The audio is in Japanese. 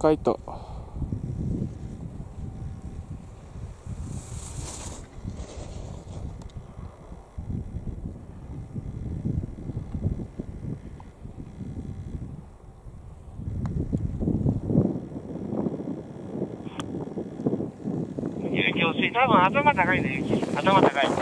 かいと。雪欲い。多分頭高いね、雪。頭高い。